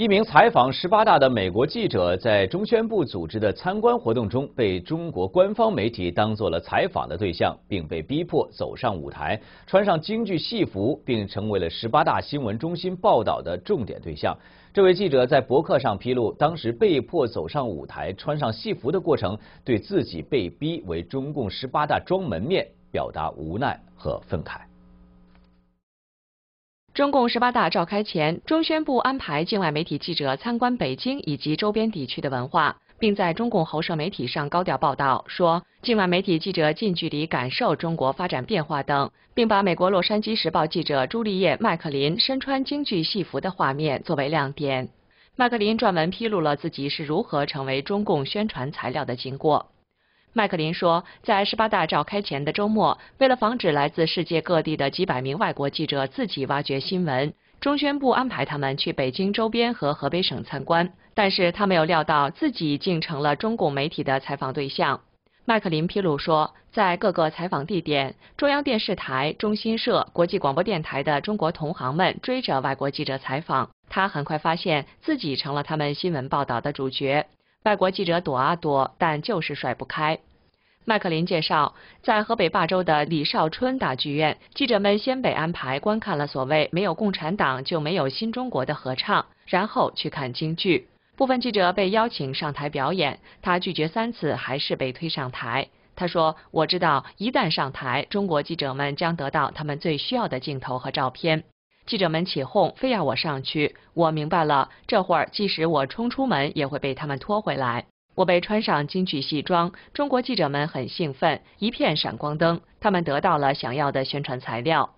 一名采访十八大的美国记者在中宣部组织的参观活动中，被中国官方媒体当做了采访的对象，并被逼迫走上舞台，穿上京剧戏服，并成为了十八大新闻中心报道的重点对象。这位记者在博客上披露，当时被迫走上舞台、穿上戏服的过程，对自己被逼为中共十八大装门面表达无奈和愤慨。中共十八大召开前，中宣部安排境外媒体记者参观北京以及周边地区的文化，并在中共喉舌媒体上高调报道，说境外媒体记者近距离感受中国发展变化等，并把美国《洛杉矶时报》记者朱丽叶·麦克林身穿京剧戏服的画面作为亮点。麦克林撰文披露了自己是如何成为中共宣传材料的经过。麦克林说，在十八大召开前的周末，为了防止来自世界各地的几百名外国记者自己挖掘新闻，中宣部安排他们去北京周边和河北省参观。但是他没有料到自己竟成了中共媒体的采访对象。麦克林披露说，在各个采访地点，中央电视台、中新社、国际广播电台的中国同行们追着外国记者采访，他很快发现自己成了他们新闻报道的主角。外国记者躲啊躲，但就是甩不开。麦克林介绍，在河北霸州的李少春大剧院，记者们先被安排观看了所谓“没有共产党就没有新中国”的合唱，然后去看京剧。部分记者被邀请上台表演，他拒绝三次，还是被推上台。他说：“我知道，一旦上台，中国记者们将得到他们最需要的镜头和照片。”记者们起哄，非要我上去。我明白了，这会儿即使我冲出门，也会被他们拖回来。我被穿上京剧戏装，中国记者们很兴奋，一片闪光灯，他们得到了想要的宣传材料。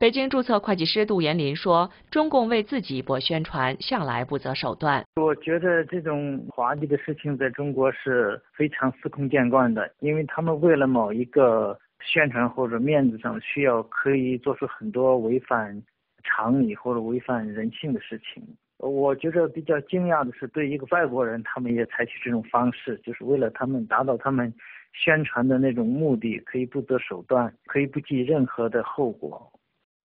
北京注册会计师杜延林说：“中共为自己博宣传，向来不择手段。我觉得这种滑稽的事情在中国是非常司空见惯的，因为他们为了某一个宣传或者面子上需要，可以做出很多违反。”常理或者违反人性的事情，我觉得比较惊讶的是，对一个外国人，他们也采取这种方式，就是为了他们达到他们宣传的那种目的，可以不择手段，可以不计任何的后果。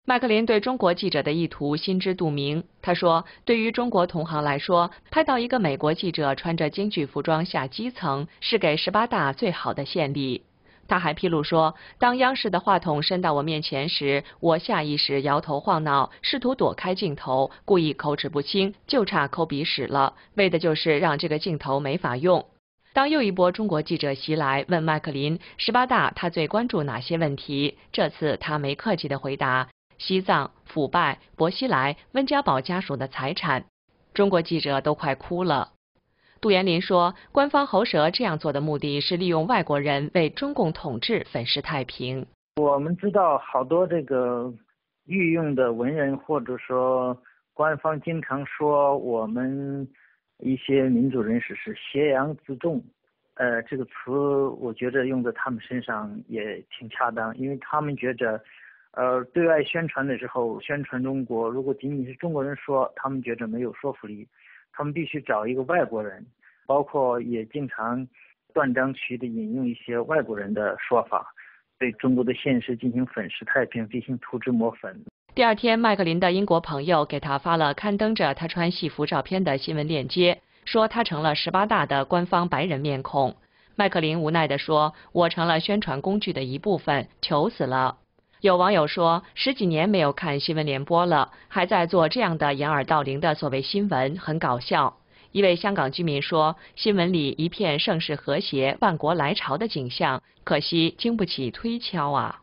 麦克林对中国记者的意图心知肚明，他说：“对于中国同行来说，拍到一个美国记者穿着京剧服装下基层，是给十八大最好的献礼。”他还披露说，当央视的话筒伸到我面前时，我下意识摇头晃脑，试图躲开镜头，故意口齿不清，就差抠鼻屎了，为的就是让这个镜头没法用。当又一波中国记者袭来，问麦克林十八大他最关注哪些问题，这次他没客气的回答：西藏、腐败、薄熙来、温家宝家属的财产。中国记者都快哭了。杜延林说，官方喉舌这样做的目的是利用外国人为中共统治粉饰太平。我们知道，好多这个御用的文人，或者说官方经常说我们一些民主人士是挟洋自重，呃，这个词我觉得用在他们身上也挺恰当，因为他们觉着，呃，对外宣传的时候宣传中国，如果仅仅是中国人说，他们觉着没有说服力。他们必须找一个外国人，包括也经常断章取义的引用一些外国人的说法，对中国的现实进行粉饰太平，进行涂脂抹粉。第二天，麦克林的英国朋友给他发了刊登着他穿戏服照片的新闻链接，说他成了十八大的官方白人面孔。麦克林无奈地说：“我成了宣传工具的一部分，糗死了。”有网友说，十几年没有看新闻联播了，还在做这样的掩耳盗铃的所谓新闻，很搞笑。一位香港居民说，新闻里一片盛世和谐、万国来朝的景象，可惜经不起推敲啊。